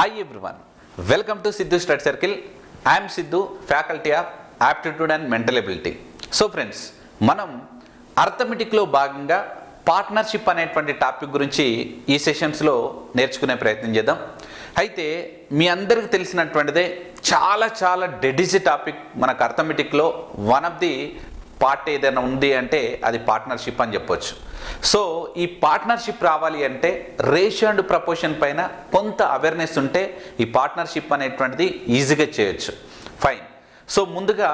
Hi everyone welcome to Siddhu study circle I'm Siddhu faculty of aptitude and mental ability so friends మనం అర్థమెటిక్లో భాగంగా partnership అనేటువంటి topic గురించి ఈ సెషన్స్లో నేర్చుకునే ప్రయత్నం చేద్దాం. అయితే మీ అందరికీ తెలిసినటువంటిదే చాలా చాలా డెడిజీ టాపిక్ మనకు అర్థమెటిక్లో వన్ ఆఫ్ ది పార్ట్ ఏదైనా ఉంది అంటే అది పార్ట్నర్షిప్ అని చెప్పొచ్చు. సో ఈ పార్ట్నర్షిప్ రావాలి అంటే రేషియో అండ్ ప్రపోర్షన్ పైన కొంత అవేర్నెస్ ఉంటే ఈ పార్ట్నర్షిప్ అనేటువంటిది ఈజీగా చేయొచ్చు. ఫైన్ సో ముందుగా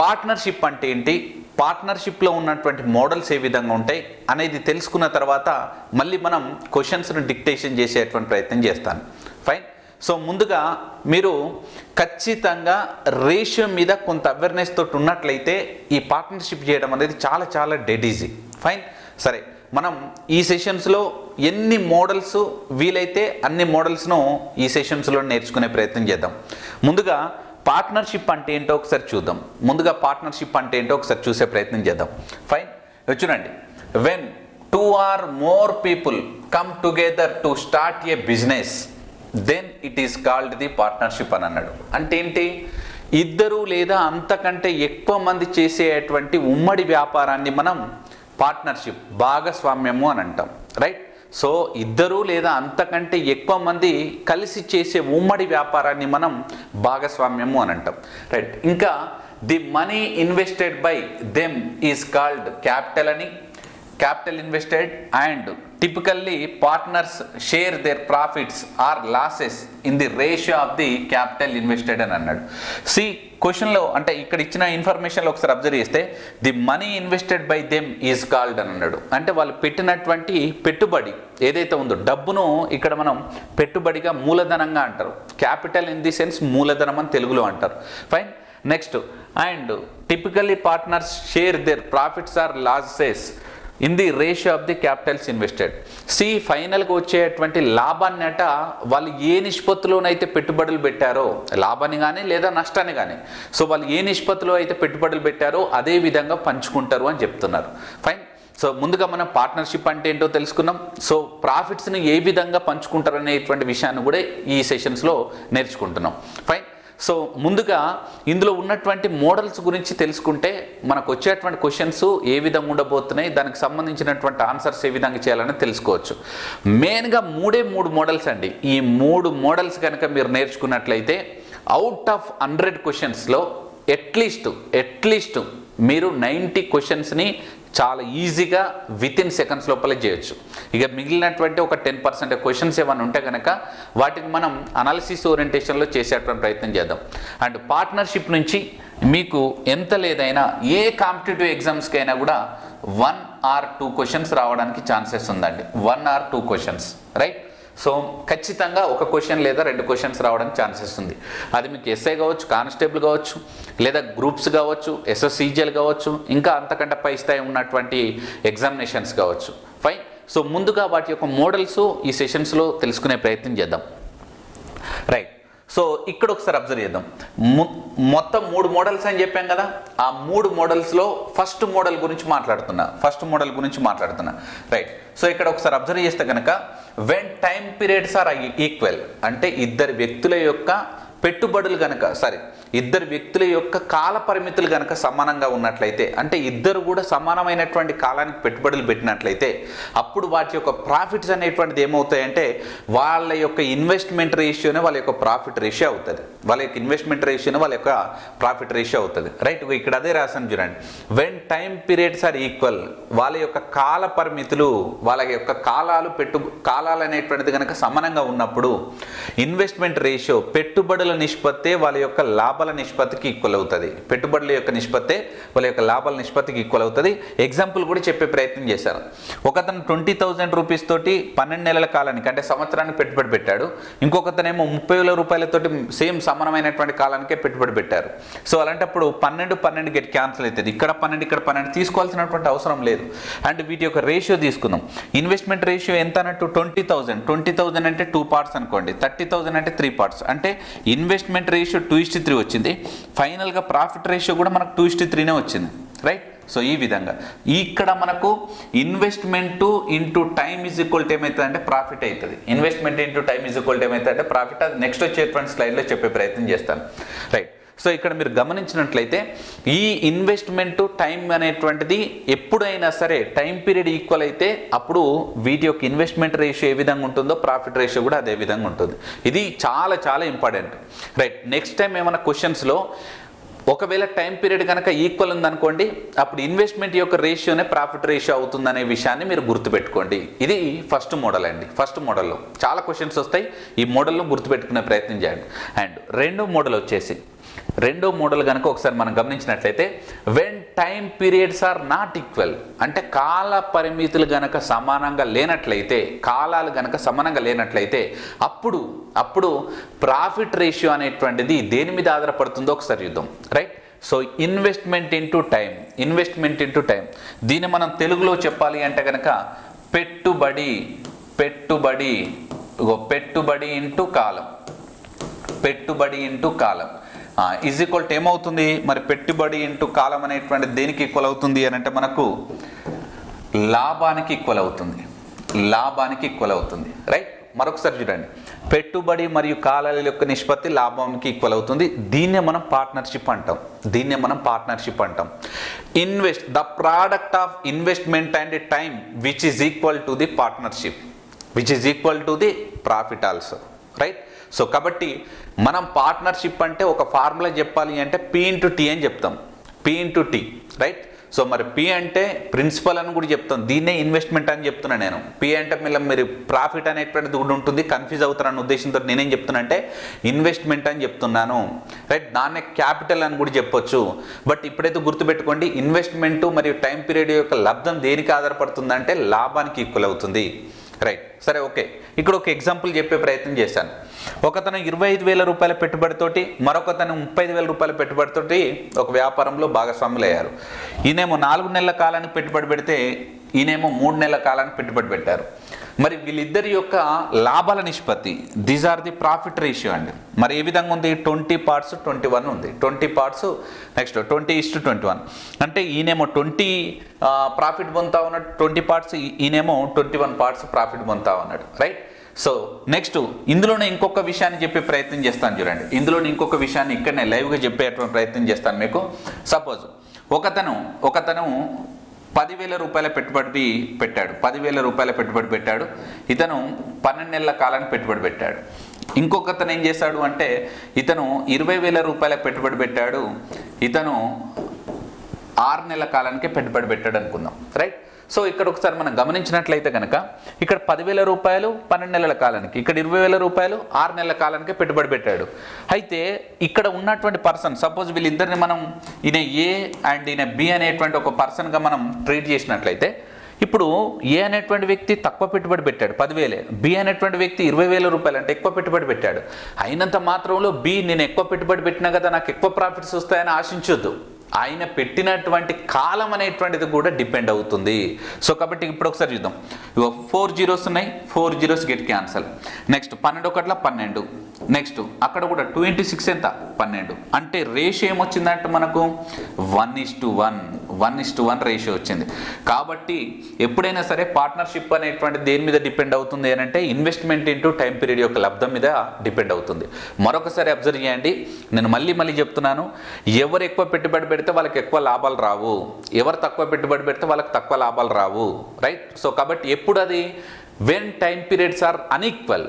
పార్ట్నర్షిప్ అంటే ఏంటి? పార్ట్నర్షిప్లో ఉన్నటువంటి మోడల్స్ ఏ విధంగా ఉంటాయి అనేది తెలుసుకున్న తర్వాత మళ్ళీ మనం క్వశ్చన్స్ను డిక్టేషన్ చేసేటువంటి ప్రయత్నం చేస్తాను. సో ముందుగా మీరు ఖచ్చితంగా రేషియో మీద కొంత అవేర్నెస్ తోటి ఉన్నట్లయితే ఈ పార్ట్నర్షిప్ చేయడం అనేది చాలా చాలా డెడ్ ఈజీ ఫైన్ సరే మనం ఈ సెషన్స్లో ఎన్ని మోడల్స్ వీలైతే అన్ని మోడల్స్ను ఈ సెషన్స్లో నేర్చుకునే ప్రయత్నం చేద్దాం. ముందుగా పార్ట్నర్షిప్ అంటే ఏంటో ఒకసారి చూద్దాం. ముందుగా పార్ట్నర్షిప్ అంటే ఏంటో ఒకసారి చూసే ప్రయత్నం చేద్దాం. ఫైన్ చూడండి. When two or more people come together to start a business then it is called the partnership అని అన్నాడు. అంటే ఏంటి? ఇద్దరు లేదా అంతకంటే ఎక్కువ మంది చేసేటువంటి ఉమ్మడి వ్యాపారాన్ని మనం పార్ట్నర్షిప్ భాగస్వామ్యము అని అంటాం. రైట్ సో ఇద్దరు లేదా అంతకంటే ఎక్కువ మంది కలిసి చేసే ఉమ్మడి వ్యాపారాన్ని మనం భాగస్వామ్యము అని అంటాం. రైట్ ఇంకా the money invested by them is called capital అని capital invested and typically partners share their profits or losses in the ratio of the capital invested అని అన్నాడు. సి క్వశ్చన్లో అంటే ఇక్కడ ఇచ్చిన ఇన్ఫర్మేషన్లో ఒకసారి అబ్జర్వ్ చేస్తే the money invested by them is called అని అన్నాడు. అంటే వాళ్ళు పెట్టినటువంటి పెట్టుబడి ఏదైతే ఉందో డబ్బును ఇక్కడ మనం పెట్టుబడిగా మూలధనంగా అంటారు. క్యాపిటల్ ఇన్ ది సెన్స్ మూలధనం అని తెలుగులో అంటారు. Fine next and typically partners share their profits or losses in the ratio of the capitals invested. C ఫైనల్గా వచ్చేటువంటి లాభాన్ని అట వాళ్ళు ఏ నిష్పత్తిలోనైతే పెట్టుబడులు పెట్టారో లాభాన్ని కానీ లేదా నష్టాన్ని కానీ సో వాళ్ళు ఏ నిష్పత్తిలో అయితే పెట్టుబడులు పెట్టారో అదే విధంగా పంచుకుంటారు అని చెప్తున్నారు. ఫైన్ సో ముందుగా మనం పార్ట్నర్షిప్ అంటే ఏంటో తెలుసుకున్నాం సో ప్రాఫిట్స్ని ఏ విధంగా పంచుకుంటారు అనేటువంటి విషయాన్ని కూడా ఈ సెషన్స్లో నేర్చుకుంటున్నాం. ఫైన్ సో ముందుగా ఇందులో ఉన్నటువంటి మోడల్స్ గురించి తెలుసుకుంటే మనకు వచ్చేటువంటి క్వశ్చన్స్ ఏ విధంగా ఉండబోతున్నాయి దానికి సంబంధించినటువంటి ఆన్సర్స్ ఏ విధంగా చేయాలని తెలుసుకోవచ్చు. మెయిన్గా మూడే మూడు మోడల్స్ అండి. ఈ మూడు మోడల్స్ కనుక మీరు నేర్చుకున్నట్లయితే అవుట్ ఆఫ్ హండ్రెడ్ క్వశ్చన్స్లో ఎట్లీస్ట్ ఎట్లీస్ట్ మీరు నైంటీ క్వశ్చన్స్ని చాలా ఈజీగా విత్ ఇన్ సెకండ్స్ లోపలే చేయొచ్చు. ఇక మిగిలినటువంటి ఒక టెన్ పర్సెంట్ క్వశ్చన్స్ ఏమైనా ఉంటే కనుక వాటిని మనం అనాలిసిస్ ఓరియంటేషన్లో చేసేటువంటి ప్రయత్నం చేద్దాం. అండ్ పార్ట్నర్షిప్ నుంచి మీకు ఎంత లేదైనా ఏ కాంపిటేటివ్ ఎగ్జామ్స్కి అయినా కూడా వన్ ఆర్ టూ క్వశ్చన్స్ రావడానికి ఛాన్సెస్ ఉందండి. One or two questions right so ఖచ్చితంగా ఒక క్వశ్చన్ లేదా రెండు క్వశ్చన్స్ రావడానికి ఛాన్సెస్ ఉంది. అది మీకు ఎస్ఐ కావచ్చు కానిస్టేబుల్ కావచ్చు లేదా గ్రూప్స్ కావచ్చు ఎస్ఎస్సీజీఎల్ కావచ్చు ఇంకా అంతకంటే పై స్థాయి ఉన్నటువంటి ఎగ్జామినేషన్స్ కావచ్చు. ఫైన్ సో ముందుగా వాటి యొక్క మోడల్స్ ఈ సెషన్స్లో తెలుసుకునే ప్రయత్నం చేద్దాం. రైట్ సో ఇక్కడ ఒకసారి అబ్జర్వ్ చేద్దాం. మొత్తం మూడు మోడల్స్ అని చెప్పాం కదా ఆ మూడు మోడల్స్లో ఫస్ట్ మోడల్ గురించి మాట్లాడుతున్నా ఫస్ట్ మోడల్ గురించి మాట్లాడుతున్నా. రైట్ సో ఇక్కడ ఒకసారి అబ్జర్వ్ చేస్తే కనుక when time periods are equal అంటే ఇద్దరు వ్యక్తుల యొక్క పెట్టుబడులు గనక సారీ ఇద్దరు వ్యక్తుల యొక్క కాల పరిమితులు గనక సమానంగా ఉన్నట్లయితే అంటే ఇద్దరు కూడా సమానమైనటువంటి కాలానికి పెట్టుబడులు పెట్టినట్లయితే అప్పుడు వాటి యొక్క ప్రాఫిట్స్ అనేటువంటిది ఏమవుతాయంటే వాళ్ళ యొక్క ఇన్వెస్ట్మెంట్ రేషియోనే వాళ్ళ యొక్క ప్రాఫిట్ రేషియో అవుతుంది. వాళ్ళ యొక్క ఇన్వెస్ట్మెంట్ రేషియోనే వాళ్ళ యొక్క ప్రాఫిట్ రేషియో అవుతుంది. రైట్ ఇక్కడ అదే రాసాను చూడండి. When time periods are equal వాళ్ళ యొక్క కాల పరిమితులు వాళ్ళ యొక్క కాలాలు పెట్టు కాలాలు అనేటువంటిది కనుక సమానంగా ఉన్నప్పుడు ఇన్వెస్ట్మెంట్ రేషియో పెట్టుబడుల నిష్పత్తే వాళ్ళ యొక్క లాభాల నిష్పత్తికి ఈక్వల్ అవుతుంది. పెట్టుబడుల యొక్క నిష్పత్తే వాళ్ళ యొక్క లాభాల నిష్పత్తికి ఈక్వల్ అవుతుంది. ఎగ్జాంపుల్ కూడా చెప్పే ప్రయత్నం చేశాను. ఒకతను ట్వంటీ థౌజండ్ రూపీస్ తోటి పన్నెండు నెలల కాలానికి అంటే సంవత్సరానికి పెట్టుబడి పెట్టాడు. ఇంకొకతనేమో ముప్పై వేల రూపాయలతోటి సేమ్ సమానమైనటువంటి కాలానికే పెట్టుబడి పెట్టారు. సో అలాంటప్పుడు పన్నెండు పన్నెండు గెట్ క్యాన్సిల్ అవుతుంది. ఇక్కడ పన్నెండు ఇక్కడ పన్నెండు తీసుకోవాల్సినటువంటి అవసరం లేదు. అండ్ వీటి యొక్క రేషియో తీసుకుందాం. ఇన్వెస్ట్మెంట్ రేషియో ఎంత అన్నట్టు? ట్వంటీ థౌసండ్ ట్వంటీ థౌసండ్ అంటే టూ పార్ట్స్ అనుకోండి. థర్టీ థౌసండ్ అంటే త్రీ పార్ట్స్ అంటే investment ratio two is to three వచ్చింది. ఫైనల్గా ప్రాఫిట్ రేషియో కూడా మనకు టూ ఇస్టి త్రీనే వచ్చింది. రైట్ సో ఈ విధంగా. ఇక్కడ మనకు investment into time is equal to ఏమవుతుంది అంటే ప్రాఫిట్ అవుతుంది investment into time is equal to ఏమవుతుంది అంటే ప్రాఫిట్ అది నెక్స్ట్ వచ్చేటువంటి స్లైడ్లో చెప్పే ప్రయత్నం చేస్తాను. రైట్ సో ఇక్కడ మీరు గమనించినట్లయితే ఈ ఇన్వెస్ట్మెంట్ టైం అనేటువంటిది ఎప్పుడైనా సరే టైం పీరియడ్ ఈక్వల్ అయితే అప్పుడు వీటి యొక్క ఇన్వెస్ట్మెంట్ రేషియో ఏ విధంగా ఉంటుందో ప్రాఫిట్ రేషియో కూడా అదే విధంగా ఉంటుంది. ఇది చాలా చాలా ఇంపార్టెంట్ రైట్ నెక్స్ట్ టైం ఏమైనా క్వశ్చన్స్లో ఒకవేళ టైం పీరియడ్ కనుక ఈక్వల్ ఉందనుకోండి అప్పుడు ఇన్వెస్ట్మెంట్ యొక్క రేషియోనే ప్రాఫిట్ రేషియో అవుతుందనే విషయాన్ని మీరు గుర్తుపెట్టుకోండి. ఇది ఫస్ట్ మోడల్ అండి. ఫస్ట్ మోడల్లో చాలా క్వశ్చన్స్ వస్తాయి. ఈ మోడల్ను గుర్తుపెట్టుకునే ప్రయత్నం చేయండి. అండ్ రెండో మోడల్ వచ్చేసి రెండో మోడల్ కనుక ఒకసారి మనం గమనించినట్లయితే when time periods are not equal అంటే కాల పరిమితులు గనక సమానంగా లేనట్లయితే కాలాలు గనక సమానంగా లేనట్లయితే అప్పుడు అప్పుడు ప్రాఫిట్ రేషియో అనేటువంటిది దేని మీద ఆధారపడుతుందో ఒకసారి చూద్దాం right so investment into time investment into time దీన్ని మనం తెలుగులో చెప్పాలి అంటే కనుక పెట్టుబడి పెట్టుబడి పెట్టుబడి ఇంటూ కాలం పెట్టుబడి ఇంటూ కాలం. ఈజ్ ఈక్వల్ టు ఏమవుతుంది? మరి పెట్టుబడి ఇంటూ కాలం అనేటువంటి దేనికి ఈక్వల్ అవుతుంది అని అంటే మనకు లాభానికి ఈక్వల్ అవుతుంది. లాభానికి ఈక్వల్ అవుతుంది. రైట్ మరొకసారి చూడండి. పెట్టుబడి మరియు కాలాల యొక్క నిష్పత్తి లాభానికి ఈక్వల్ అవుతుంది. దీన్నే మనం పార్ట్నర్షిప్ అంటాం. దీన్నే మనం పార్ట్నర్షిప్ అంటాం. Invest the product of investment and time which is equal to the partnership which is equal to the profit also right so కాబట్టి మనం పార్ట్నర్షిప్ అంటే ఒక ఫార్ములా చెప్పాలి అంటే పి ఇంటూ టీ అని చెప్తాం. P into T right so మరి P అంటే ప్రిన్సిపల్ అని కూడా చెప్తాం. దీన్నే ఇన్వెస్ట్మెంట్ అని చెప్తున్నా నేను. పి అంటే మళ్ళీ మీరు ప్రాఫిట్ అనేటువంటిది కూడా ఉంటుంది. కన్ఫ్యూజ్ అవుతారన్న ఉద్దేశంతో నేనేం చెప్తున్నా అంటే ఇన్వెస్ట్మెంట్ అని చెప్తున్నాను. రైట్ దాన్నే క్యాపిటల్ అని కూడా చెప్పొచ్చు. బట్ ఇప్పుడైతే గుర్తుపెట్టుకోండి ఇన్వెస్ట్మెంట్ మరియు టైం పీరియడ్ యొక్క లబ్ధం దేనికి ఆధారపడుతుందంటే లాభానికి ఈక్వల్ అవుతుంది. రైట్ సరే ఓకే ఇక్కడ ఒక ఎగ్జాంపుల్ చెప్పే ప్రయత్నం చేశాను. ఒకతను ఇరవై ఐదు వేల రూపాయల పెట్టుబడితోటి మరొకతను ముప్పై ఐదు వేల రూపాయల పెట్టుబడితోటి ఒక వ్యాపారంలో భాగస్వాములు అయ్యారు ఈయనేమో నాలుగు నెలల కాలానికి పెట్టుబడి పెడితే ఈయనేమో మూడు నెలల కాలానికి పెట్టుబడి పెట్టారు. మరి వీళ్ళిద్దరి యొక్క లాభాల నిష్పత్తి these are the profit ratio అండి. మరి ఏ విధంగా ఉంది? ట్వంటీ పార్ట్స్ ట్వంటీ వన్ ఉంది. Twenty parts next twenty is to twenty one. అంటే ఈయనేమో ట్వంటీ ప్రాఫిట్ పొందుతా ఉన్నాడు ట్వంటీ పార్ట్స్ ఈయనేమో ట్వంటీ వన్ పార్ట్స్ ప్రాఫిట్ పొందుతా ఉన్నాడు. రైట్ సో నెక్స్ట్ ఇందులోనే ఇంకొక విషయాన్ని చెప్పే ప్రయత్నం చేస్తాను చూడండి. ఇందులోనే ఇంకొక విషయాన్ని ఇక్కడనే లైవ్గా చెప్పేటువంటి ప్రయత్నం చేస్తాను మీకు. సపోజ్ ఒకతను ఒకతను పదివేల రూపాయల పెట్టుబడి పెట్టాడు. పదివేల రూపాయల పెట్టుబడి పెట్టాడు. ఇతను పన్నెండు నెలల కాలానికి పెట్టుబడి పెట్టాడు. ఇంకొకతను ఏం చేశాడు అంటే ఇతను ఇరవై వేల రూపాయల పెట్టుబడి పెట్టాడు. ఇతను ఆరు నెలల కాలానికి పెట్టుబడి పెట్టాడు అనుకుందాం. రైట్ సో ఇక్కడ ఒకసారి మనం గమనించినట్లయితే కనుక ఇక్కడ పదివేల రూపాయలు పన్నెండు నెలల కాలానికి ఇక్కడ ఇరవై వేల రూపాయలు ఆరు నెలల కాలానికి పెట్టుబడి పెట్టాడు. అయితే ఇక్కడ ఉన్నటువంటి పర్సన్ సపోజ్ వీళ్ళిద్దరిని మనం ఈయన ఏ అండ్ ఈయన బి అనేటువంటి ఒక పర్సన్గా మనం ట్రీట్ చేసినట్లయితే ఇప్పుడు ఏ అనేటువంటి వ్యక్తి తక్కువ పెట్టుబడి పెట్టాడు పదివేలే బి అనేటువంటి వ్యక్తి ఇరవై వేల రూపాయలు అంటే ఎక్కువ పెట్టుబడి పెట్టాడు. అయినంత మాత్రంలో బి నేను ఎక్కువ పెట్టుబడి పెట్టినా కదా నాకు ఎక్కువ ప్రాఫిట్స్ వస్తాయని ఆశించొద్దు. ఆయన పెట్టినటువంటి కాలం అనేటువంటిది కూడా డిపెండ్ అవుతుంది. సో కాబట్టి ఇప్పుడు ఒకసారి చూద్దాం. ఇవో ఫోర్ జీరోస్ ఉన్నాయి. Four zeros get cancel next పన్నెండు ఒకట్ల పన్నెండు. నెక్స్ట్ అక్కడ కూడా టూ ఇంటూ సిక్స్ ఎంత? పన్నెండు. అంటే రేషియో ఏమొచ్చిందంటే మనకు? One is to one one is to one ratio వచ్చింది. కాబట్టి ఎప్పుడైనా సరే పార్ట్నర్షిప్ అనేటువంటి దేని మీద డిపెండ్ అవుతుంది అని అంటే ఇన్వెస్ట్మెంట్ ఇంటూ టైం పీరియడ్ యొక్క లబ్ధం మీద డిపెండ్ అవుతుంది. మరొకసారి అబ్జర్వ్ చేయండి. నేను మళ్ళీ మళ్ళీ చెప్తున్నాను. ఎవరు ఎక్కువ పెట్టుబడి పెడితే వాళ్ళకి ఎక్కువ లాభాలు రావు. ఎవరు తక్కువ పెట్టుబడి పెడితే వాళ్ళకి తక్కువ లాభాలు రావు. రైట్ సో కాబట్టి ఎప్పుడు అది? When time periods are unequal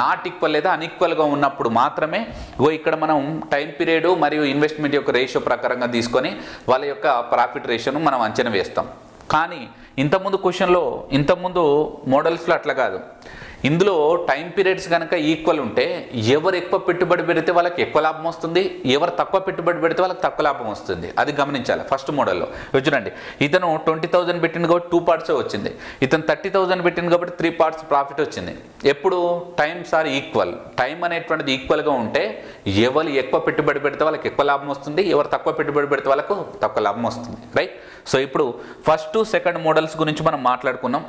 not equal లేదా అన్ఈక్వల్గా ఉన్నప్పుడు మాత్రమే ఓ ఇక్కడ మనం టైం పీరియడ్ మరియు ఇన్వెస్ట్మెంట్ యొక్క రేషియో ప్రకారంగా తీసుకొని వాళ్ళ యొక్క ప్రాఫిట్ రేషియోను మనం అంచనా వేస్తాం. కానీ ఇంతకుముందు క్వశ్చన్లో ఇంతకుముందు మోడల్స్లో అట్లా కాదు. ఇందులో టైం పీరియడ్స్ కనుక ఈక్వల్ ఉంటే ఎవరు ఎక్కువ పెట్టుబడి పెడితే వాళ్ళకి ఎక్కువ లాభం వస్తుంది ఎవరు తక్కువ పెట్టుబడి పెడితే వాళ్ళకి తక్కువ లాభం వస్తుంది. అది గమనించాలి ఫస్ట్ మోడల్లో. చూడండి ఇతను ట్వంటీ థౌసండ్ పెట్టింది కాబట్టి టూ పార్ట్స్ వచ్చింది. ఇతను థర్టీ థౌసండ్ పెట్టింది కాబట్టి త్రీ పార్ట్స్ ప్రాఫిట్ వచ్చింది. ఎప్పుడు? Times are equal. టైం అనేటువంటిది ఈక్వల్గా ఉంటే ఎవరు ఎక్కువ పెట్టుబడి పెడితే వాళ్ళకి ఎక్కువ లాభం వస్తుంది ఎవరు తక్కువ పెట్టుబడి పెడితే వాళ్ళకు తక్కువ లాభం వస్తుంది. రైట్ సో ఇప్పుడు ఫస్ట్ సెకండ్ మోడల్స్ గురించి మనం మాట్లాడుకున్నాం.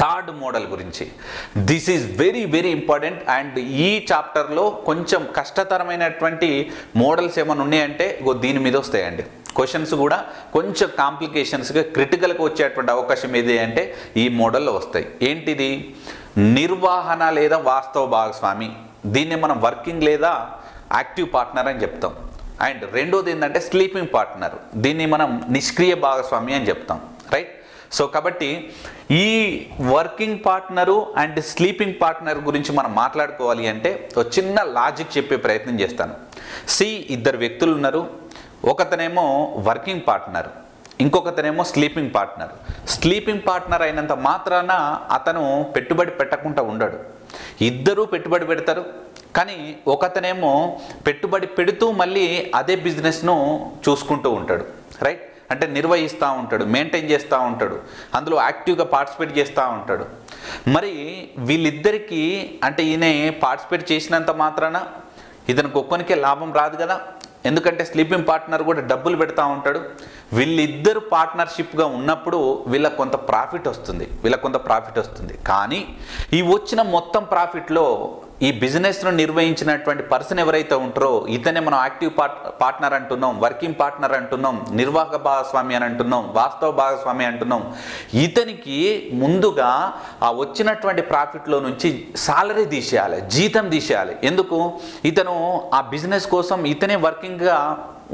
థర్డ్ మోడల్ గురించి. This is very very important and ఈ చాప్టర్లో కొంచెం కష్టతరమైనటువంటి మోడల్స్ ఏమైనా ఉన్నాయంటే ఇగో దీని మీద వస్తాయండి. క్వశ్చన్స్ కూడా కొంచెం కాంప్లికేషన్స్గా క్రిటికల్గా వచ్చేటువంటి అవకాశం ఏది అంటే ఈ మోడల్లో వస్తాయి. ఏంటిది? నిర్వహణ లేదా వాస్తవ భాగస్వామి. దీన్ని మనం వర్కింగ్ లేదా యాక్టివ్ పార్ట్నర్ అని చెప్తాం. అండ్ రెండోది ఏంటంటే స్లీపింగ్ పార్ట్నర్ దీన్ని మనం నిష్క్రియ భాగస్వామి అని చెప్తాం. రైట్ సో కాబట్టి ఈ working partner and sleeping partner గురించి మనం మాట్లాడుకోవాలి అంటే ఒక చిన్న లాజిక్ చెప్పే ప్రయత్నం చేస్తాను. సి ఇద్దరు వ్యక్తులు ఉన్నారు. ఒకతనేమో వర్కింగ్ పార్ట్నర్. ఇంకొకతనేమో స్లీపింగ్ పార్ట్నర్. స్లీపింగ్ పార్ట్నర్ అయినంత మాత్రాన అతను పెట్టుబడి పెట్టకుండా ఉండడు. ఇద్దరూ పెట్టుబడి పెడతారు. కానీ ఒకతనేమో పెట్టుబడి పెడుతూ మళ్ళీ అదే బిజినెస్ను చూసుకుంటూ ఉంటాడు. రైట్? అంటే నిర్వహిస్తూ ఉంటాడు మెయింటైన్ చేస్తూ ఉంటాడు అందులో యాక్టివ్గా పార్టిసిపేట్ చేస్తూ ఉంటాడు. మరి వీళ్ళిద్దరికీ అంటే ఈయన పార్టిసిపేట్ చేసినంత మాత్రాన ఇతనికి ఒక్కనికే లాభం రాదు కదా? ఎందుకంటే స్లీపింగ్ పార్ట్నర్ కూడా డబ్బులు పెడతా ఉంటాడు. వీళ్ళిద్దరు పార్ట్నర్షిప్గా ఉన్నప్పుడు వీళ్ళకి కొంత ప్రాఫిట్ వస్తుంది వీళ్ళకి కొంత ప్రాఫిట్ వస్తుంది. కానీ ఈ వచ్చిన మొత్తం ప్రాఫిట్లో ఈ బిజినెస్ను నిర్వహించినటువంటి పర్సన్ ఎవరైతే ఉంటారో ఇతనే మనం యాక్టివ్ పార్ట్నర్ అంటున్నాం వర్కింగ్ పార్ట్నర్ అంటున్నాం నిర్వాహక భాగస్వామి అని అంటున్నాం వాస్తవ భాగస్వామి అంటున్నాం. ఇతనికి ముందుగా ఆ వచ్చినటువంటి ప్రాఫిట్లో నుంచి సాలరీ తీసేయాలి జీతం తీసేయాలి. ఎందుకు? ఇతను ఆ బిజినెస్ కోసం ఇతనే వర్కింగ్గా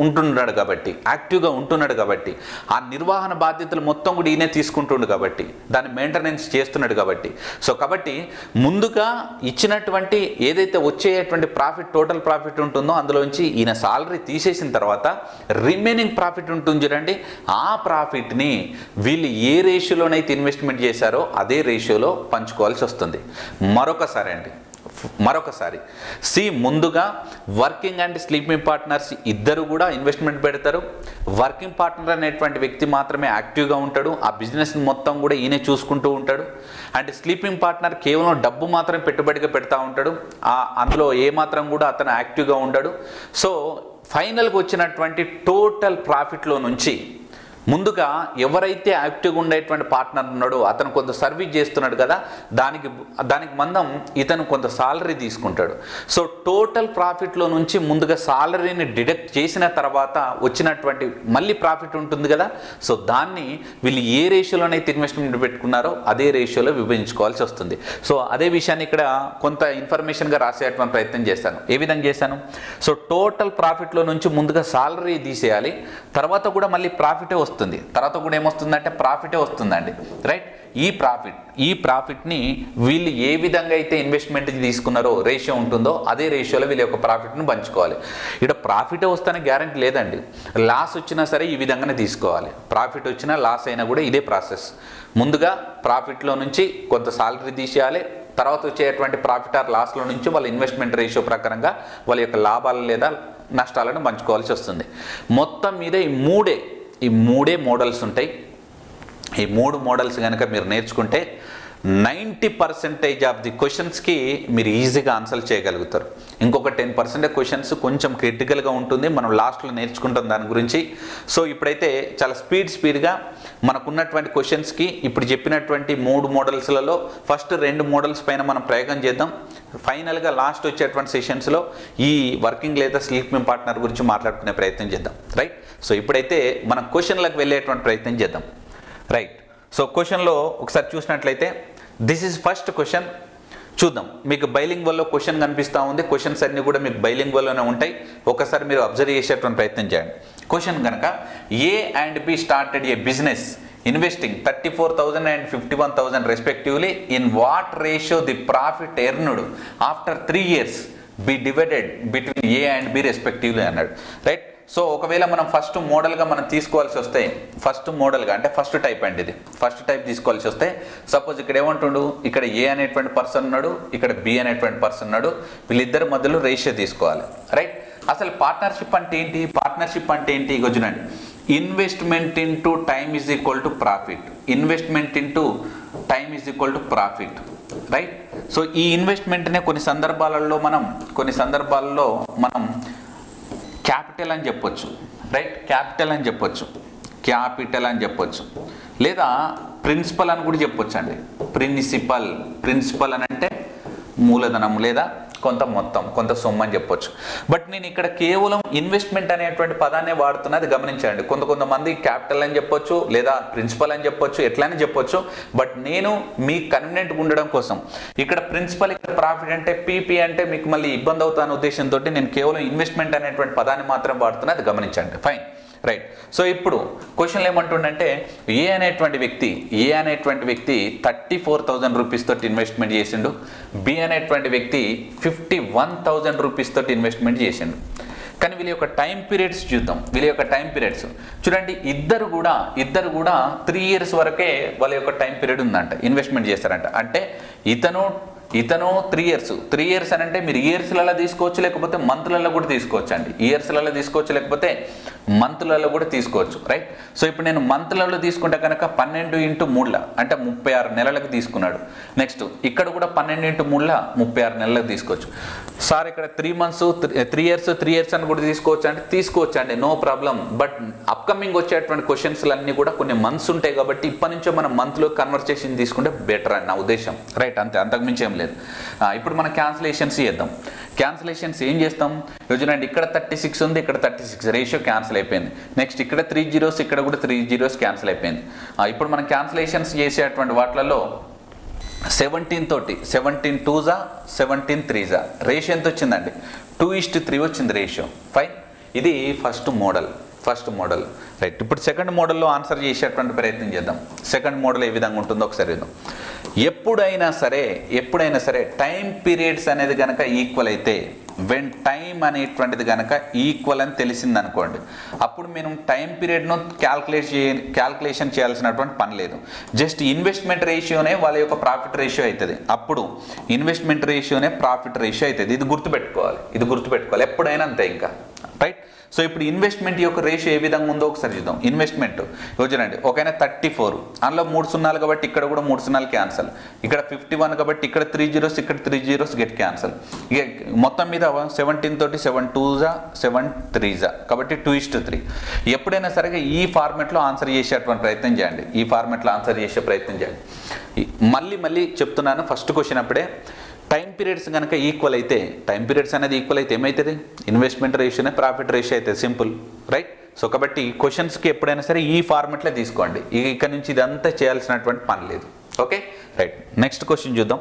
ఉంటున్నాడు కాబట్టి యాక్టివ్గా ఉంటున్నాడు కాబట్టి ఆ నిర్వహణ బాధ్యతలు మొత్తం కూడా ఈయనే తీసుకుంటుండు కాబట్టి దాన్ని మెయింటెనెన్స్ చేస్తున్నాడు కాబట్టి. సో కాబట్టి ముందుగా ఇచ్చినటువంటి ఏదైతే వచ్చేటువంటి ప్రాఫిట్ టోటల్ ప్రాఫిట్ ఉంటుందో అందులోంచి ఈయన సాలరీ తీసేసిన తర్వాత రిమైనింగ్ ప్రాఫిట్ ఉంటుంది చూడండి. ఆ ప్రాఫిట్ని వీళ్ళు ఏ రేషియోలోనైతే ఇన్వెస్ట్మెంట్ చేశారో అదే రేషియోలో పంచుకోవాల్సి వస్తుంది. మరొకసారి అండి మరొకసారి. సి ముందుగా వర్కింగ్ అండ్ స్లీపింగ్ పార్ట్నర్స్ ఇద్దరు కూడా ఇన్వెస్ట్మెంట్ పెడతారు. వర్కింగ్ పార్ట్నర్ అనేటువంటి వ్యక్తి మాత్రమే యాక్టివ్గా ఉంటాడు. ఆ బిజినెస్ మొత్తం కూడా ఈయనే చూసుకుంటూ ఉంటాడు. అండ్ స్లీపింగ్ పార్ట్నర్ కేవలం డబ్బు మాత్రం పెట్టుబడిగా పెడతా ఉంటాడు. ఆ అందులో ఏ మాత్రం కూడా అతను యాక్టివ్గా ఉండడు. సో ఫైనల్గా వచ్చినటువంటి టోటల్ ప్రాఫిట్లో నుంచి ముందుగా ఎవరైతే యాక్టివ్గా ఉండేటువంటి పార్ట్నర్ ఉన్నాడో అతను కొంత సర్వీస్ చేస్తున్నాడు కదా దానికి దానికి మందం ఇతను కొంత సాలరీ తీసుకుంటాడు. సో టోటల్ ప్రాఫిట్లో నుంచి ముందుగా సాలరీని డిడక్ట్ చేసిన తర్వాత వచ్చినటువంటి మళ్ళీ ప్రాఫిట్ ఉంటుంది కదా. సో దాన్ని వీళ్ళు ఏ రేషియోలోనైతే ఇన్వెస్ట్మెంట్ పెట్టుకున్నారో అదే రేషియోలో విభజించుకోవాల్సి వస్తుంది. సో అదే విషయాన్ని ఇక్కడ కొంత ఇన్ఫర్మేషన్గా రాసేటువంటి ప్రయత్నం చేశాను. ఏ విధంగా చేశాను? సో టోటల్ ప్రాఫిట్లో నుంచి ముందుగా సాలరీ తీసేయాలి తర్వాత కూడా మళ్ళీ ప్రాఫిటే వస్తుంది. తర్వాత కూడా ఏమొస్తుందంటే ప్రాఫిటే వస్తుందండి. రైట్? ఈ ప్రాఫిట్ ఈ ప్రాఫిట్ని వీళ్ళు ఏ విధంగా అయితే ఇన్వెస్ట్మెంట్ తీసుకున్నారో రేషియో ఉంటుందో అదే రేషియోలో వీళ్ళ యొక్క ప్రాఫిట్ని పంచుకోవాలి. ఇక్కడ ప్రాఫిటే వస్తానే గ్యారంటీ లేదండి. లాస్ వచ్చినా సరే ఈ విధంగానే తీసుకోవాలి. ప్రాఫిట్ వచ్చినా లాస్ అయినా కూడా ఇదే ప్రాసెస్. ముందుగా ప్రాఫిట్లో నుంచి కొంత సాలరీ తీసేయాలి. తర్వాత వచ్చేటువంటి ప్రాఫిట్ ఆర్ లాస్లో నుంచి వాళ్ళ ఇన్వెస్ట్మెంట్ రేషియో ప్రకారంగా వాళ్ళ యొక్క లాభాలు లేదా నష్టాలను పంచుకోవాల్సి వస్తుంది. మొత్తం మీద ఈ మూడే ఈ మూడే మోడల్స్ ఉంటాయి. ఈ మూడు మోడల్స్ కనుక మీరు నేర్చుకుంటే నైంటీ పర్సెంటేజ్ ఆఫ్ ది క్వశ్చన్స్కి మీరు ఈజీగా ఆన్సర్ చేయగలుగుతారు. ఇంకొక టెన్ పర్సెంట్ క్వశ్చన్స్ కొంచెం క్రిటికల్గా ఉంటుంది. మనం లాస్ట్లో నేర్చుకుంటాం దాని గురించి. సో ఇప్పుడైతే చాలా స్పీడ్ స్పీడ్గా మనకున్నటువంటి క్వశ్చన్స్కి ఇప్పుడు చెప్పినటువంటి మూడు మోడల్స్లలో ఫస్ట్ రెండు మోడల్స్ పైన మనం ప్రయోగం చేద్దాం. ఫైనల్గా లాస్ట్ వచ్చేటువంటి సెషన్స్లో ఈ వర్కింగ్ లేదా స్లీపింగ్ పార్ట్నర్ గురించి మాట్లాడుకునే ప్రయత్నం చేద్దాం. రైట్ సో ఇప్పుడైతే మనం క్వశ్చన్లకు వెళ్ళేటువంటి ప్రయత్నం చేద్దాం. రైట్. సో క్వశ్చన్లో ఒకసారి చూసినట్లయితే దిస్ ఈజ్ ఫస్ట్ క్వశ్చన్ చూద్దాం. మీకు బైలింగ్ వల్ల క్వశ్చన్ కనిపిస్తూ ఉంది. క్వశ్చన్స్ అన్నీ కూడా మీకు బైలింగ్ వల్లనే ఉంటాయి. ఒకసారి మీరు అబ్జర్వ్ చేసేటువంటి ప్రయత్నం చేయండి. క్వశ్చన్ కనుక A and B started a business investing thirty four thousand and fifty one thousand respectively in what ratio the profit earned after three years be divided between A and B respectively అన్నాడు. Right so ఒకవేళ మనం first మోడల్గా మనం తీసుకోవాల్సి వస్తే first మోడల్గా అంటే first type అండి ఇది. ఫస్ట్ టైప్ తీసుకోవాల్సి వస్తే సపోజ్ ఇక్కడ ఏమంటుండు? ఇక్కడ ఏ అనేటువంటి పర్సన్ ఉన్నాడు ఇక్కడ బి అనేటువంటి పర్సన్ ఉన్నాడు వీళ్ళిద్దరి మధ్యలో రేషియో తీసుకోవాలి రైట్ అసలు పార్ట్నర్షిప్ అంటే ఏంటి? పార్ట్నర్షిప్ అంటే ఏంటి? ఇగో చూడండి. Investment into time is equal to profit investment into time is equal to profit right so ఈ ఇన్వెస్ట్మెంట్నే కొన్ని సందర్భాలలో మనం కొన్ని సందర్భాలలో మనం క్యాపిటల్ అని చెప్పొచ్చు రైట్ క్యాపిటల్ అని చెప్పొచ్చు క్యాపిటల్ అని చెప్పొచ్చు. లేదా ప్రిన్సిపల్ అని కూడా చెప్పొచ్చు అండి ప్రిన్సిపల్ ప్రిన్సిపల్ అని అంటే మూలధనం లేదా కొంత మొత్తం కొంత సొమ్ము అని చెప్పొచ్చు. బట్ నేను ఇక్కడ కేవలం ఇన్వెస్ట్మెంట్ అనేటువంటి పదాన్ని వాడుతున్నది గమనించండి. కొంత కొంతమంది క్యాపిటల్ అని చెప్పొచ్చు లేదా ప్రిన్సిపల్ అని చెప్పొచ్చు ఎట్లనే చెప్పొచ్చు. బట్ నేను మీ కన్వీనెంట్గా ఉండడం కోసం ఇక్కడ ప్రిన్సిపల్ ఇక్కడ ప్రాఫిట్ అంటే పీపీ అంటే మీకు మళ్ళీ ఇబ్బంది అవుతాన ఉద్దేశంతో నేను కేవలం ఇన్వెస్ట్మెంట్ అనేటువంటి పదాన్ని మాత్రం వాడుతున్నది అది గమనించండి. ఫైన్ రైట్ సో ఇప్పుడు క్వశ్చన్లు ఏమంటుండంటే ఏ అనేటువంటి వ్యక్తి ఏ అనేటువంటి వ్యక్తి థర్టీ ఫోర్ థౌజండ్ రూపీస్ తోటి ఇన్వెస్ట్మెంట్ చేసిండు? బి అనేటువంటి వ్యక్తి ఫిఫ్టీ వన్ థౌజండ్ రూపీస్ తోటి ఇన్వెస్ట్మెంట్ చేసిండు. కానీ వీళ్ళ యొక్క టైం పీరియడ్స్ చూద్దాం. వీళ్ళ యొక్క టైం పీరియడ్స్ చూడండి ఇద్దరు కూడా ఇద్దరు కూడా త్రీ ఇయర్స్ వరకే వాళ్ళ యొక్క టైం పీరియడ్ ఉందంట. ఇన్వెస్ట్మెంట్ చేస్తారంట. అంటే ఇతను ఇతను త్రీ ఇయర్స్ త్రీ ఇయర్స్ అని అంటే మీరు ఇయర్స్లలో తీసుకోవచ్చు లేకపోతే మంత్లలో కూడా తీసుకోవచ్చు అండి. ఇయర్స్లలో తీసుకోవచ్చు లేకపోతే మంత్లలో కూడా తీసుకోవచ్చు రైట్ సో ఇప్పుడు నేను మంత్లలో తీసుకుంటే కనుక పన్నెండు ఇంటూ మూడుల అంటే ముప్పై ఆరు నెలలకు తీసుకున్నాడు. నెక్స్ట్ ఇక్కడ కూడా పన్నెండు ఇంటూ మూడుల ముప్పై ఆరు నెలలకు తీసుకోవచ్చు. సార్ ఇక్కడ three months three years three years అని కూడా తీసుకోవచ్చు అంటే తీసుకోవచ్చు అండి నో ప్రాబ్లం బట్ అప్కమింగ్ వచ్చేటువంటి క్వశ్చన్స్ అన్నీ కూడా కొన్ని మంత్స్ ఉంటాయి కాబట్టి ఇప్పటి నుంచో మనం మంత్లో కన్వర్సేషన్ తీసుకుంటే బెటర్ అని నా ఉద్దేశం. రైట్ అంతే అంతకుమించి ఏం లేదు. ఇప్పుడు మనం క్యాన్సిలేషన్స్ చేద్దాం. క్యాన్సిలేషన్స్ ఏం చేస్తాం? చూడండి ఇక్కడ థర్టీ సిక్స్ ఉంది ఇక్కడ థర్టీ సిక్స్ రేషియో క్యాన్సిల్ అయిపోయింది. నెక్స్ట్ ఇక్కడ త్రీ జీరోస్ ఇక్కడ కూడా త్రీ జీరోస్ క్యాన్సిల్ అయిపోయింది. ఇప్పుడు మనం క్యాన్సిలేషన్స్ చేసేటువంటి వాటిలలో సెవెంటీన్ తోటి సెవెంటీన్ టూజా సెవెంటీన్ త్రీజా రేషియో ఎంత వచ్చిందండి? టూ ఇస్ట్ త్రీ వచ్చింది రేషియో ఫైన్ ఇది first model first model right ఇప్పుడు సెకండ్ మోడల్లో ఆన్సర్ చేసేటువంటి ప్రయత్నం చేద్దాం. సెకండ్ మోడల్ ఏ విధంగా ఉంటుందో ఒకసారి చూద్దాం ఎప్పుడైనా సరే ఎప్పుడైనా సరే టైం పీరియడ్స్ అనేది కనుక ఈక్వల్ అయితే వెన్ టైం అనేటువంటిది కనుక ఈక్వల్ అని తెలిసింది అనుకోండి అప్పుడు మేము టైం పీరియడ్ను క్యాల్కులేట్ చే క్యాల్కులేషన్ చేయాల్సినటువంటి పని లేదు. జస్ట్ ఇన్వెస్ట్మెంట్ రేషియోనే వాళ్ళ యొక్క ప్రాఫిట్ రేషియో అవుతుంది అప్పుడు ఇన్వెస్ట్మెంట్ రేషియోనే ప్రాఫిట్ రేషియో అవుతుంది ఇది గుర్తుపెట్టుకోవాలి. ఇది గుర్తుపెట్టుకోవాలి. ఎప్పుడైనా అంతే ఇంకా. రైట్ సో ఇప్పుడు ఇన్వెస్ట్మెంట్ యొక్క రేషియో ఏ విధంగా ఉందో ఒకసారి చూద్దాం. ఇన్వెస్ట్మెంట్ చూడండి. ఒకైనా థర్టీ ఫోర్ అందులో మూడు సున్నాలు కాబట్టి ఇక్కడ కూడా మూడు సున్నాలు క్యాన్సల్ ఇక్కడ ఫిఫ్టీ వన్ కాబట్టి ఇక్కడ త్రీ జీరోస్ ఇక్కడ త్రీ జీరోస్ గెట్ క్యాన్సల్ ఇక మొత్తం మీద సెవెంటీన్ తోటి సెవెన్ టూజా సెవెన్ త్రీజా. కాబట్టి టూ ఇస్ట్ త్రీ. ఎప్పుడైనా సరే ఈ ఫార్మెట్లో ఆన్సర్ చేసేటువంటి ప్రయత్నం చేయండి. ఈ ఫార్మెట్లో ఆన్సర్ చేసే ప్రయత్నం చేయండి. మళ్ళీ మళ్ళీ చెప్తున్నాను ఫస్ట్ క్వశ్చన్ అప్పుడే. టైం పీరియడ్స్ కనుక ఈక్వల్ అయితే టైం పీరియడ్స్ అనేది ఈక్వల్ అయితే ఏమవుతుంది ఇన్వెస్ట్మెంట్ రేషియోనే ప్రాఫిట్ రేషియో అవుతుంది సింపుల్ రైట్? సో కాబట్టి క్వశ్చన్స్కి ఎప్పుడైనా సరే ఈ ఫార్మెట్లో తీసుకోండి. ఇక ఇక్కడ నుంచి ఇదంతా చేయాల్సినటువంటి పని లేదు. ఓకే? రైట్. నెక్స్ట్ క్వశ్చన్ చూద్దాం.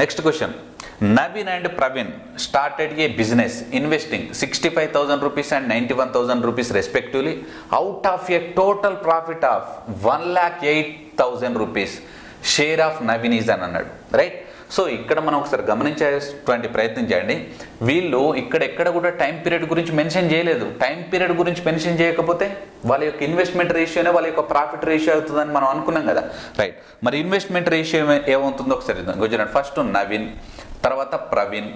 Next question. Naveen and Praveen started a business investing sixty five thousand rupees and ninety one thousand rupees respectively out of a total profit of one lakh eight thousand rupees share of Naveen is అని అన్నాడు right so ఇక్కడ మనం ఒకసారి గమనించేటువంటి ప్రయత్నం చేయండి. వీళ్ళు ఇక్కడ ఎక్కడ కూడా టైం పీరియడ్ గురించి మెన్షన్ చేయలేదు. టైం పీరియడ్ గురించి మెన్షన్ చేయకపోతే వాళ్ళ యొక్క ఇన్వెస్ట్మెంట్ రేషియోనే వాళ్ళ యొక్క ప్రాఫిట్ రేషియో అవుతుందని మనం అనుకున్నాం కదా. రైట్ మరి ఇన్వెస్ట్మెంట్ రేషియో ఏమవుతుందో ఒకసారి చూద్దాం. గుజరాత్. ఫస్ట్ నవీన్ తర్వాత ప్రవీణ్.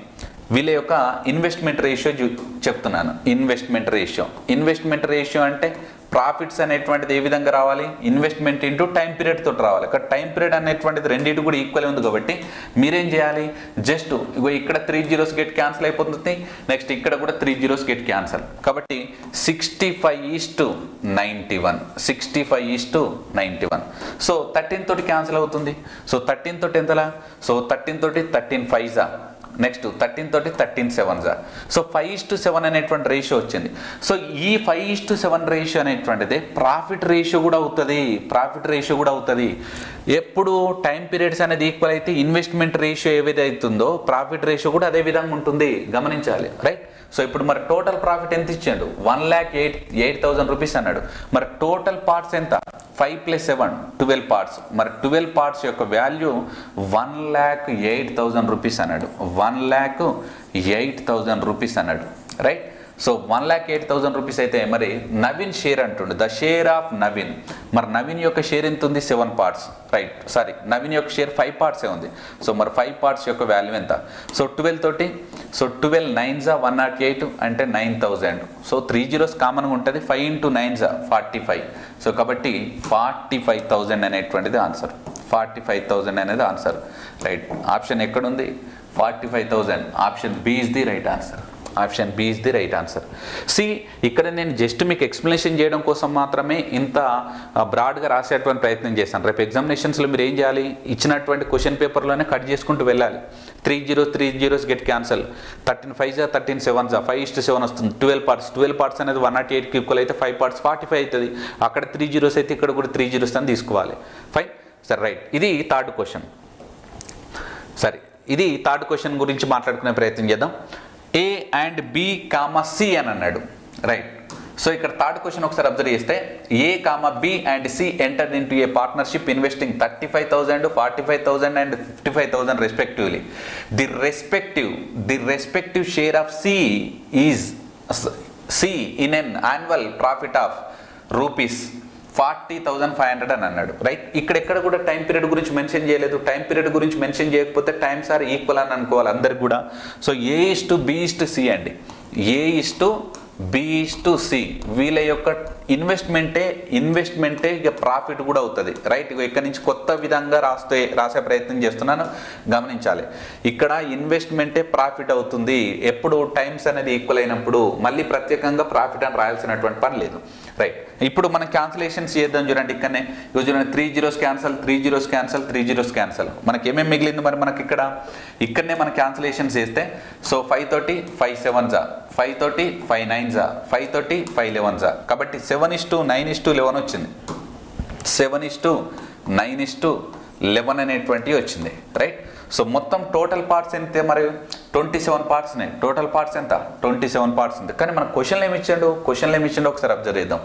వీళ్ళ యొక్క ఇన్వెస్ట్మెంట్ రేషియో చూ- చెప్తున్నాను. ఇన్వెస్ట్మెంట్ రేషియో ఇన్వెస్ట్మెంట్ రేషియో అంటే ప్రాఫిట్స్ అనేటువంటిది ఏ విధంగా రావాలి? ఇన్వెస్ట్మెంట్ ఇంటూ టైం పీరియడ్ తోటి రావాలి. ఇక్కడ టైం పీరియడ్ అనేటువంటిది రెండింటి కూడా ఈక్వల్ ఉంది కాబట్టి మీరేం చేయాలి? జస్ట్ ఇగో ఇక్కడ త్రీ జీరోస్ గెట్ క్యాన్సిల్ అయిపోతుంది. నెక్స్ట్ ఇక్కడ కూడా త్రీ జీరోస్ గెట్ క్యాన్సిల్. కాబట్టి sixty five is to ninety one. Sixty five is to ninety one. So thirteen తోటి క్యాన్సిల్ అవుతుంది. సో థర్టీన్ తోటి ఎంతలా? సో థర్టీన్ తోటి థర్టీన్ ఫైవ్ నెక్స్ట్ థర్టీన్ తోటి థర్టీన్ సెవెన్ జా so five is to seven అనేటువంటి ratio వచ్చింది. So ఈ five is to seven ratio అనేటువంటిది ప్రాఫిట్ రేషియో కూడా అవుతుంది. ప్రాఫిట్ రేషియో కూడా అవుతుంది. ఎప్పుడు టైం పీరియడ్స్ అనేది ఈక్వల్ అయితే ఇన్వెస్ట్మెంట్ రేషియో ఏదైతే అవుతుందో ప్రాఫిట్ రేషియో కూడా అదే విధంగా ఉంటుంది. గమనించాలి. రైట్ సో ఇప్పుడు మరి టోటల్ ప్రాఫిట్ ఎంత ఇచ్చాడు? One lakh eight eight thousand rupees అన్నాడు. మరి టోటల్ పార్ట్స్ ఎంత? Five plus seven twelve parts మరి ట్వెల్వ్ పార్ట్స్ యొక్క value one lakh eight thousand rupees అన్నాడు. One lakh eight thousand rupees అన్నాడు. Right so one lakh eight thousand rupees అయితే మరి Naveen share అంటుండే. ద షేర్ ఆఫ్ నవీన్ మరి నవీన్ యొక్క షేర్ ఎంత ఉంది seven parts right sorry Naveen యొక్క షేర్ ఫైవ్ పార్ట్సే ఉంది. సో మరి ఫైవ్ పార్ట్స్ యొక్క వాల్యూ ఎంత? సో ట్వెల్వ్ తోటి సో ట్వెల్వ్ నైన్జా వన్ నాట్ ఎయిట్ అంటే nine thousand so three zeros కామన్గా ఉంటుంది. ఫైవ్ ఇంటూ నైన్జా ఫార్టీ ఫైవ్ సో కాబట్టి ఫార్టీ ఫైవ్ థౌజండ్ అనేటువంటిది ఆన్సర్ ఫార్టీ ఫైవ్ థౌజండ్ అనేది ఆన్సర్ రైట్ ఆప్షన్ ఎక్కడుంది? Forty five thousand option B is the right answer option B is the right answer see ఇక్కడ నేను just మీకు explanation చేయడం కోసం మాత్రమే ఇంత బ్రాడ్గా రాసేటువంటి ప్రయత్నం చేశాను. రేపు ఎగ్జామినేషన్స్లో మీరు ఏం చేయాలి? ఇచ్చినటువంటి క్వశ్చన్ పేపర్లోనే కట్ చేసుకుంటూ వెళ్ళాలి. Three zero three zeros get cancel thirteen five జా థర్టీన్ సెవెన్ జా ఫైవ్ ఇస్ట్ సెవెన్ వస్తుంది. ట్వెల్వ్ పార్ట్స్ ట్వెల్వ్ పార్ట్స్ అనేది వన్ నాట్ ఎయిట్కి ఈక్వల్ అయితే ఫైవ్ పార్ట్స్ ఫార్టీ ఫైవ్ అవుతుంది. అక్కడ త్రీ జీరోస్ అయితే ఇక్కడ కూడా త్రీ జీరోస్ అని తీసుకోవాలి. ఫైన్ సరే రైట్ ఇది థర్డ్ క్వశ్చన్ సరే ఇది థర్డ్ క్వశ్చన్ గురించి మాట్లాడుకునే ప్రయత్నం చేద్దాం. A and B comma C అని అన్నాడు. రైట్ సో ఇక్కడ థర్డ్ క్వశ్చన్ ఒకసారి అబ్జర్వ్ చేస్తే A comma B and C enter into a partnership investing thirty five thousand forty five thousand and fifty five thousand respectively the respective the respective share of C is C in an annual profit of rupees forty thousand five hundred అని అన్నాడు. Right ఇక్కడెక్కడ కూడా time period గురించి mention చేయలేదు. Time period గురించి mention చేయకపోతే times are equal అని అనుకోవాలి అందరికి కూడా. So A is to B is to C అండి. A is to B is to C వీళ్ళ యొక్క ఇన్వెస్ట్మెంటే ఇన్వెస్ట్మెంటే ఇక ప్రాఫిట్ కూడా అవుతుంది. రైట్ ఇక ఇక్కడ నుంచి కొత్త విధంగా రాస్తే రాసే ప్రయత్నం చేస్తున్నాను. గమనించాలి. ఇక్కడ ఇన్వెస్ట్మెంటే ప్రాఫిట్ అవుతుంది. ఎప్పుడు టైమ్స్ అనేది ఈక్వల్ అయినప్పుడు మళ్ళీ ప్రత్యేకంగా ప్రాఫిట్ అని రాయాల్సినటువంటి పని లేదు. రైట్ ఇప్పుడు మనం క్యాన్సిలేషన్స్ చేద్దాం చూడండి ఇక్కడనే. ఇగో చూడండి three zeros cancel three zeros cancel three zeros cancel మనకి ఏమేమి మిగిలింది మరి మనకి ఇక్కడ ఇక్కడనే మనం క్యాన్సిలేషన్స్ చేస్తే so five thirty five seven జా ఫైవ్ థర్టీ ఫైవ్ నైన్ జా ఫైవ్ థర్టీ ఫైవ్ లెవెన్ జా కాబట్టి seven is to nine is to eleven వచ్చింది. Seven is to nine is to eleven అనేటువంటి వచ్చింది. రైట్ సో మొత్తం టోటల్ పార్ట్స్ ఎంత మరి? ట్వంటీ సెవెన్ పార్ట్స్ ఉన్నాయి టోటల్ పార్ట్స్ ఎంత? ట్వంటీ సెవెన్ పార్ట్స్ ఉంది. కానీ మన క్వశ్చన్లు ఏమి ఇచ్చాడు? క్వశ్చన్లు ఏమి ఇచ్చాడు? ఒకసారి అబ్జర్వ్ చేద్దాం.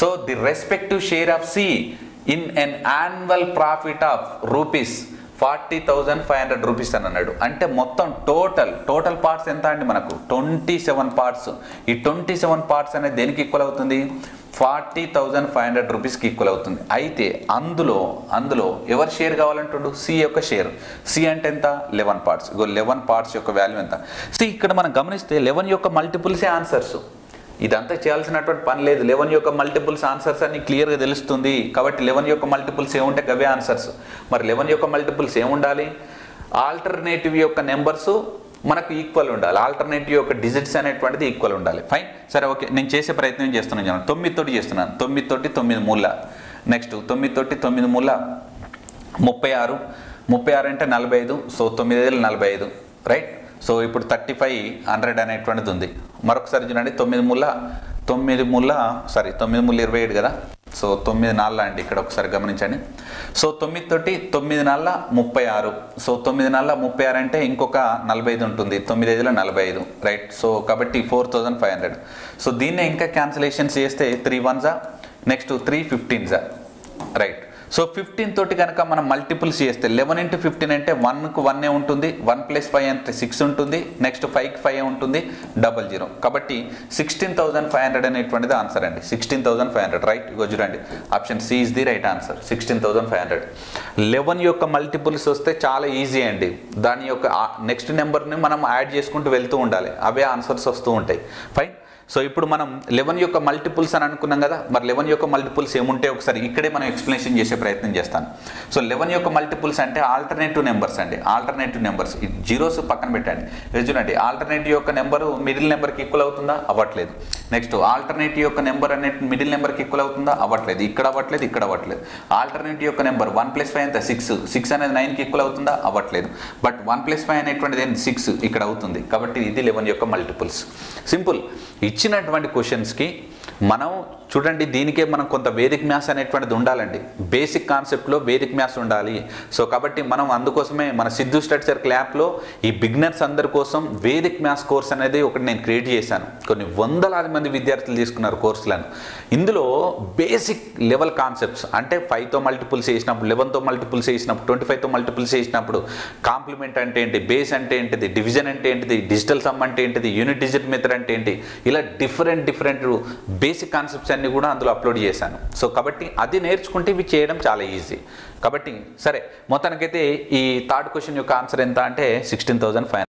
So the respective share of C in an annual profit of rupees forty thousand five hundred rupees అని అన్నాడు. అంటే మొత్తం టోటల్ టోటల్ పార్ట్స్ ఎంత అండి మనకు? Twenty seven parts. ఈ ట్వంటీ సెవెన్ పార్ట్స్ అనేది దేనికి ఈక్వల్ అవుతుంది? ఫార్టీ థౌజండ్ ఫైవ్ హండ్రెడ్ రూపీస్కి ఈక్వల్ అవుతుంది. అయితే అందులో అందులో ఎవరు షేర్ కావాలంటుడు? సి యొక్క షేర్. సి అంటే ఎంత? Eleven parts. ఇగో లెవెన్ పార్ట్స్ యొక్క వాల్యూ ఎంత? సి ఇక్కడ మనం గమనిస్తే లెవెన్ యొక్క మల్టిపుల్సే ఆన్సర్స్. ఇదంతా చేయాల్సినటువంటి పని లేదు. లెవెన్ యొక్క మల్టిపుల్స్ ఆన్సర్స్ అని క్లియర్గా తెలుస్తుంది. కాబట్టి లెవెన్ యొక్క మల్టిపుల్స్ ఏముంటే అవే ఆన్సర్స్ మరి లెవెన్ యొక్క మల్టిపుల్స్ ఏముండాలి ఆల్టర్నేటివ్ యొక్క నెంబర్స్ మనకు ఈక్వల్ ఉండాలి. ఆల్టర్నేటివ్ యొక్క డిజిట్స్ అనేటువంటిది ఈక్వల్ ఉండాలి. ఫైన్ సరే ఓకే. నేను చేసే ప్రయత్నం చేస్తున్నాను తొమ్మిది తోటి చేస్తున్నాను. తొమ్మిది తోటి తొమ్మిది మూల. నెక్స్ట్ తొమ్మిది తోటి తొమ్మిది మూల. ముప్పై ఆరు. ముప్పై ఆరు అంటే నలభై ఐదు. సో తొమ్మిది వేల నలభై ఐదు. రైట్ సో ఇప్పుడు థర్టీ ఫైవ్ హండ్రెడ్ అనేటువంటిది ఉంది. మరొకసారి చూడండి తొమ్మిది ముళ్ళ తొమ్మిది ముళ్ళ సారీ తొమ్మిది ముళ్ళు ఇరవై ఏడు కదా? సో తొమ్మిది నాళ్ళ అండి ఇక్కడ ఒకసారి గమనించండి. సో తొమ్మిది తోటి తొమ్మిది నాళ్ళ ముప్పై ఆరు. సో తొమ్మిది నాళ్ళ ముప్పై ఆరు అంటే ఇంకొక నలభై ఐదు ఉంటుంది. తొమ్మిది ఐదులో నలభై ఐదు రైట్ సో కాబట్టి four thousand five hundred. So దీన్నే ఇంకా క్యాన్సిలేషన్స్ చేస్తే త్రీ వన్జా నెక్స్ట్ త్రీ ఫిఫ్టీన్జా రైట్ సో ఫిఫ్టీన్ తోటి కనుక మనం మల్టిపుల్స్ చేస్తే లెవెన్ ఇంటూ ఫిఫ్టీన్ అంటే వన్కు వన్నే ఉంటుంది వన్ ప్లస్ ఫైవ్ అంటే సిక్స్ ఉంటుంది నెక్స్ట్ ఫైవ్కి ఫైవ్ ఉంటుంది డబల్ జీరో కాబట్టి సిక్స్టీన్ థౌసండ్ ఫైవ్ హండ్రెడ్ అనేటువంటిది ఆన్సర్ అండి. Sixteen thousand five hundred right ఇగో చూడండి. Option C is the right answer sixteen thousand five hundred eleven యొక్క మల్టిపుల్స్ వస్తే చాలా ఈజీ అండి. దాని యొక్క నెక్స్ట్ నెంబర్ని మనం యాడ్ చేసుకుంటూ వెళ్తూ ఉండాలి. అవే ఆన్సర్స్ వస్తూ ఉంటాయి. ఫైన్ సో ఇప్పుడు మనం లెవెన్ యొక్క మల్టిపుల్స్ అని అనుకున్నాం కదా మరి లెవెన్ యొక్క మల్టిపుల్స్ ఏముంటే ఒకసారి ఇక్కడే మనం ఎక్స్ప్లెనేషన్ చేసే ప్రయత్నం చేస్తాను. సో లెవెన్ యొక్క మల్టిపుల్స్ అంటే ఆల్టర్నేటివ్ నెంబర్స్ అండి ఆల్టర్నేటివ్ నెంబర్స్. జీరోస్ పక్కన పెట్టండి. చూడండి ఆల్టర్నేటివ్ యొక్క నెంబరు మిడిల్ నెంబర్కి ఈక్వల్ అవుతుందా? అవ్వట్లేదు. నెక్స్ట్ ఆల్టర్నేటివ్ యొక్క నెంబర్ అనే మిడిల్ నెంబర్కి ఈక్వల్ అవుతుందా? అవ్వట్లేదు. ఇక్కడ అవ్వట్లేదు ఇక్కడ అవ్వట్లేదు. ఆల్టర్నేటివ్ యొక్క నెంబర్ వన్ ప్లస్ ఫైవ్ ఎంత సిక్స్. సిక్స్ అనేది నైన్కి ఈక్వల్ అవుతుందా? అవ్వట్లేదు. బట్ వన్ ప్లస్ ఫైవ్ అనేటువంటిది ఏంటి సిక్స్ ఇక్కడ అవుతుంది. కాబట్టి ఇది లెవెన్ యొక్క మల్టిపుల్స్. సింపుల్. ఇచ్చినటువంటి క్వశ్చన్స్కి మనం చూడండి దీనికే మనం కొంత వేదిక మ్యాథ్స్ అనేటువంటిది ఉండాలండి. బేసిక్ కాన్సెప్ట్లో వేదిక మ్యాథ్స్ ఉండాలి. సో కాబట్టి మనం అందుకోసమే మన సిద్ధు స్ట్రక్చర్ క్లాప్లో ఈ బిగినర్స్ అందరి కోసం వేదిక్ మ్యాథ్స్ కోర్స్ అనేది ఒకటి నేను క్రియేట్ చేశాను. కొన్ని వందలాది మంది విద్యార్థులు తీసుకున్నారు కోర్సులను. ఇందులో బేసిక్ లెవెల్ కాన్సెప్ట్స్ అంటే ఫైవ్తో మల్టిపుల్స్ చేసినప్పుడు లెవెన్తో మల్టిపుల్స్ చేసినప్పుడు ట్వంటీ ఫైవ్తో మల్టిపుల్స్ చేసినప్పుడు కాంప్లిమెంట్ అంటే ఏంటి బేస్ అంటే ఏంటిది డివిజన్ అంటే ఏంటిది డిజిటల్ సమ్ అంటే ఏంటిది యూనిట్ డిజిట్ మెథడ్ అంటే ఏంటి ఇలా డిఫరెంట్ డిఫరెంట్ బేసిక్ కాన్సెప్ట్స్ అన్ని కూడా అందులో అప్లోడ్ చేశాను. సో కాబట్టి అది నేర్చుకుంటే ఇవి చేయడం చాలా ఈజీ. కాబట్టి సరే మొత్తానికైతే ఈ థర్డ్ క్వశ్చన్ యొక్క ఆన్సర్ ఎంత అంటే సిక్స్టీన్ థౌసండ్ ఫైవ్